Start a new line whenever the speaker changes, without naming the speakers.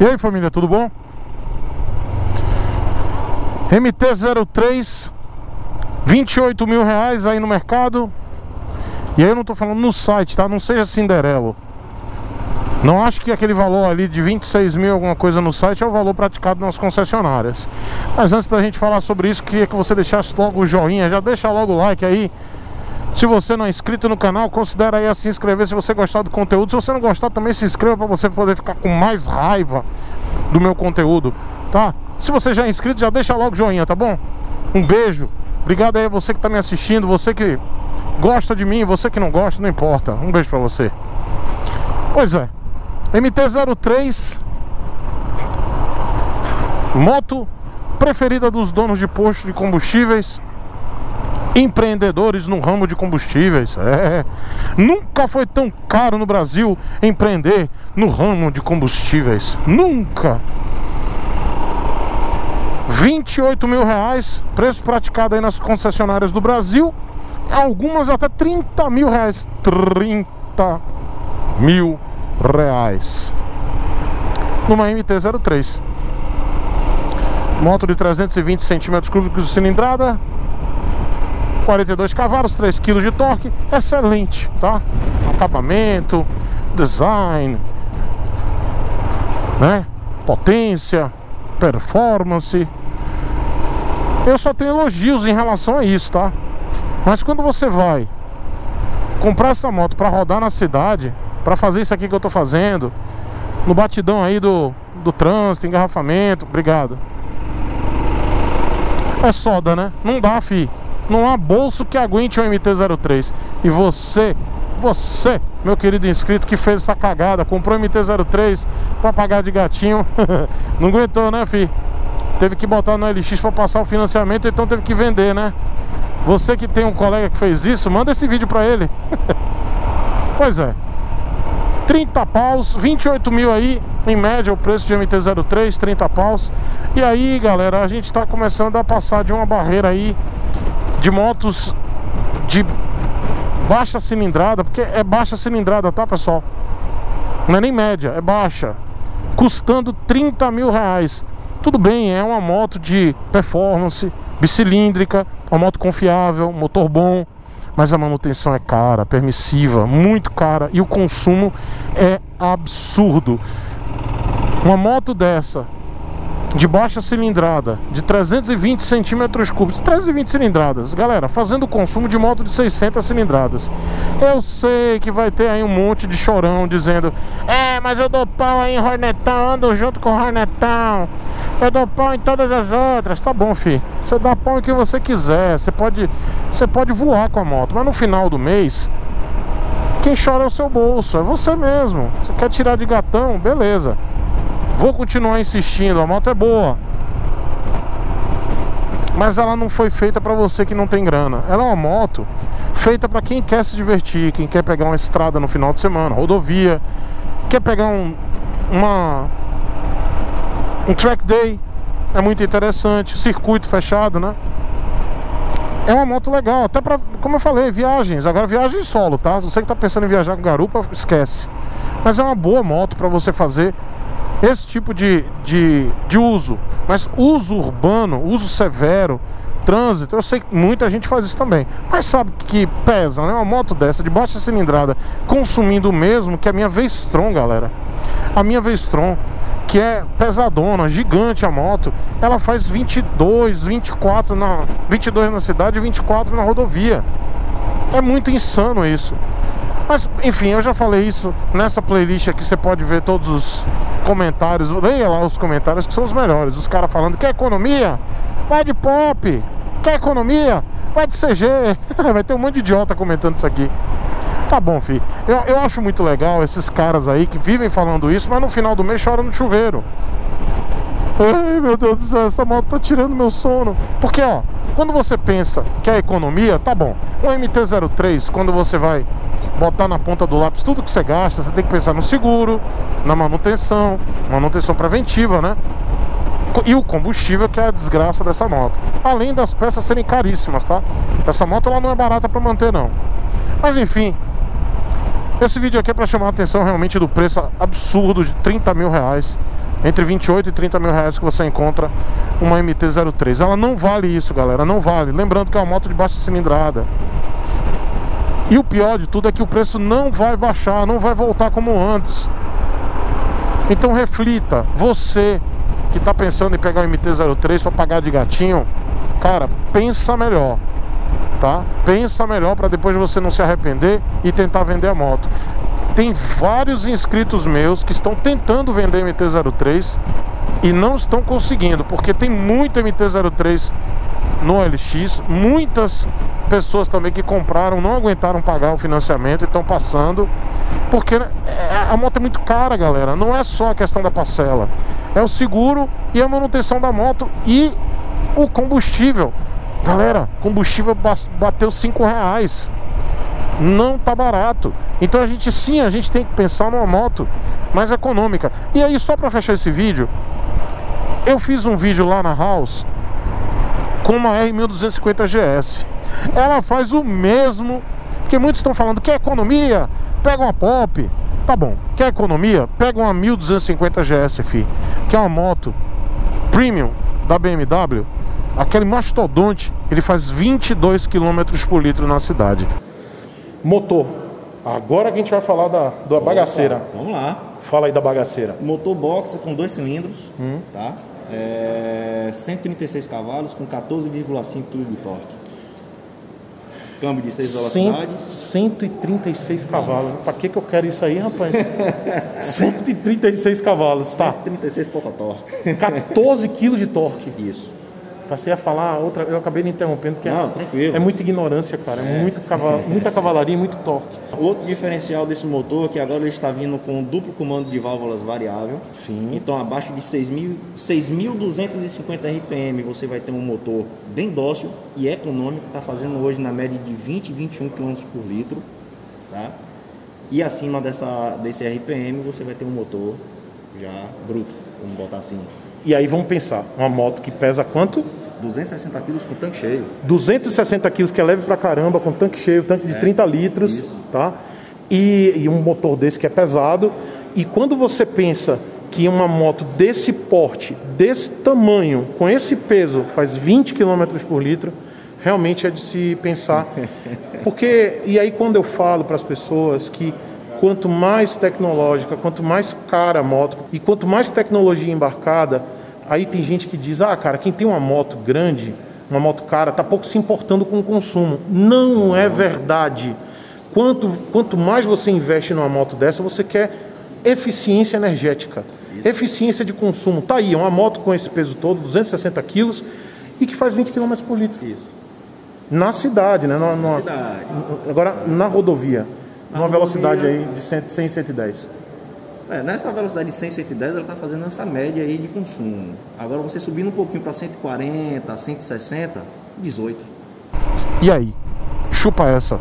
E aí família, tudo bom? MT-03 28 mil reais aí no mercado. E aí eu não tô falando no site, tá? Não seja Cinderelo. Não acho que aquele valor ali de 26 mil alguma coisa no site É o valor praticado nas concessionárias. Mas antes da gente falar sobre isso Queria que você deixasse logo o joinha. Já deixa logo o like aí se você não é inscrito no canal, considere aí a se inscrever se você gostar do conteúdo. Se você não gostar, também se inscreva para você poder ficar com mais raiva do meu conteúdo, tá? Se você já é inscrito, já deixa logo o joinha, tá bom? Um beijo. Obrigado aí a você que está me assistindo, você que gosta de mim, você que não gosta, não importa. Um beijo para você. Pois é. MT-03 Moto preferida dos donos de posto de combustíveis empreendedores no ramo de combustíveis. É, nunca foi tão caro no Brasil empreender no ramo de combustíveis. Nunca. 28 mil reais, preço praticado aí nas concessionárias do Brasil. Algumas até 30 mil reais. 30 mil reais. Numa MT-03. Moto de 320 centímetros cúbicos de cilindrada, 42 cavalos, 3 kg de torque, excelente, tá? Acabamento, design, né? Potência, performance. Eu só tenho elogios em relação a isso, tá? Mas quando você vai comprar essa moto para rodar na cidade, para fazer isso aqui que eu tô fazendo, no batidão aí do, do trânsito, engarrafamento, obrigado. É soda, né? Não dá, fi. Não há bolso que aguente um MT-03. E você, você, meu querido inscrito que fez essa cagada, comprou um MT-03 para pagar de gatinho, não aguentou, né, fi? Teve que botar no LX para passar o financiamento, então teve que vender, né? Você que tem um colega que fez isso, manda esse vídeo para ele. pois é. 30 paus, 28 mil aí, em média o preço de MT-03, 30 paus. E aí, galera, a gente está começando a passar de uma barreira aí de motos de baixa cilindrada, porque é baixa cilindrada, tá pessoal? Não é nem média, é baixa, custando 30 mil reais. Tudo bem, é uma moto de performance, bicilíndrica, uma moto confiável, motor bom, mas a manutenção é cara, permissiva, muito cara e o consumo é absurdo. Uma moto dessa de baixa cilindrada, de 320 centímetros cúbicos, 320 cilindradas, galera, fazendo consumo de moto de 600 cilindradas. Eu sei que vai ter aí um monte de chorão dizendo: É, mas eu dou pau aí em Hornetão, ando junto com Hornetão, eu dou pau em todas as outras. Tá bom, fi, você dá pau em que você quiser, você pode, você pode voar com a moto, mas no final do mês. Quem chora é o seu bolso, é você mesmo. Você quer tirar de gatão? Beleza. Vou continuar insistindo, a moto é boa. Mas ela não foi feita para você que não tem grana. Ela é uma moto feita para quem quer se divertir, quem quer pegar uma estrada no final de semana, rodovia, quer pegar um uma um track day, é muito interessante, circuito fechado, né? É uma moto legal, até para, como eu falei, viagens. Agora viagem solo, tá? Você que tá pensando em viajar com garupa, esquece. Mas é uma boa moto para você fazer esse tipo de, de, de uso. Mas uso urbano, uso severo, trânsito, eu sei que muita gente faz isso também. Mas sabe que pesa, né? Uma moto dessa, de baixa cilindrada, consumindo o mesmo que a minha V-Strom, galera. A minha V-Strom, que é pesadona, gigante a moto, ela faz 22, 24 na 22 na cidade e 24 na rodovia. É muito insano isso. Mas, enfim, eu já falei isso nessa playlist aqui. Você pode ver todos os comentários. Leia lá os comentários que são os melhores. Os caras falando: quer economia? Vai de pop. Quer economia? Vai de CG. Vai ter um monte de idiota comentando isso aqui. Tá bom, fi. Eu, eu acho muito legal esses caras aí que vivem falando isso, mas no final do mês choram no chuveiro. Ai, meu Deus do céu, essa moto tá tirando meu sono. Porque, ó, quando você pensa que é economia, tá bom. Um MT-03, quando você vai botar na ponta do lápis tudo que você gasta, você tem que pensar no seguro, na manutenção, manutenção preventiva, né? E o combustível que é a desgraça dessa moto. Além das peças serem caríssimas, tá? Essa moto ela não é barata para manter não. Mas enfim, esse vídeo aqui é para chamar a atenção realmente do preço absurdo de 30 mil reais Entre 28 e 30 mil reais que você encontra uma MT-03. Ela não vale isso, galera, não vale. Lembrando que é uma moto de baixa cilindrada. E o pior de tudo é que o preço não vai baixar, não vai voltar como antes. Então reflita, você que está pensando em pegar o MT-03 para pagar de gatinho, cara, pensa melhor, tá? Pensa melhor para depois você não se arrepender e tentar vender a moto. Tem vários inscritos meus que estão tentando vender MT-03 e não estão conseguindo, porque tem muito MT-03 no LX, muitas pessoas também que compraram não aguentaram pagar o financiamento e estão passando porque é, a moto é muito cara, galera. Não é só a questão da parcela. É o seguro e a manutenção da moto e o combustível. Galera, combustível bateu 5 reais. Não tá barato. Então a gente sim, a gente tem que pensar numa moto mais econômica. E aí, só para fechar esse vídeo, eu fiz um vídeo lá na House com uma R1250 GS. Ela faz o mesmo que muitos estão falando que é economia, pega uma Pop, tá bom. Quer economia? Pega uma 1250 GS, fi, que é uma moto premium da BMW. Aquele mastodonte, ele faz 22 km por litro na cidade. Motor. Agora que a gente vai falar da, da bagaceira.
Vamos lá.
Fala aí da bagaceira.
Motor boxer com dois cilindros, hum. tá? É, 136 cavalos com 14,5 kg de torque. Câmbio de 6 velocidades.
136 cavalos. Pra que, que eu quero isso aí, rapaz? 136 cavalos, tá?
136 pouca torque.
14 quilos de torque.
Isso.
Tá, você ia falar outra, eu acabei me interrompendo, porque
Não,
é, é muita ignorância, cara. É, é muito caval, muita cavalaria e muito torque.
Outro diferencial desse motor é que agora ele está vindo com duplo comando de válvulas variável.
Sim.
Então abaixo de 6.250 RPM você vai ter um motor bem dócil e econômico, está fazendo hoje na média de 20 21 km por litro. Tá? E acima dessa, desse RPM você vai ter um motor já bruto, vamos botar assim.
E aí vamos pensar, uma moto que pesa quanto?
260 quilos com tanque cheio.
260 quilos que é leve pra caramba, com tanque cheio, tanque de é, 30 litros, isso. tá? E, e um motor desse que é pesado. E quando você pensa que uma moto desse porte, desse tamanho, com esse peso, faz 20 km por litro, realmente é de se pensar. Porque, e aí quando eu falo para as pessoas que quanto mais tecnológica, quanto mais cara a moto e quanto mais tecnologia embarcada, Aí tem gente que diz: ah, cara, quem tem uma moto grande, uma moto cara, tá pouco se importando com o consumo. Não é verdade. Quanto, quanto mais você investe numa moto dessa, você quer eficiência energética, Isso. eficiência de consumo. Tá aí, uma moto com esse peso todo, 260 quilos, e que faz 20 km por litro.
Isso.
Na cidade, né?
Na, na cidade.
Agora, na rodovia, na numa velocidade aí de 100, 100 110.
É, nessa velocidade de 100, 110, ela está fazendo essa média aí de consumo. Agora você subindo um pouquinho para 140, 160, 18.
E aí? Chupa essa.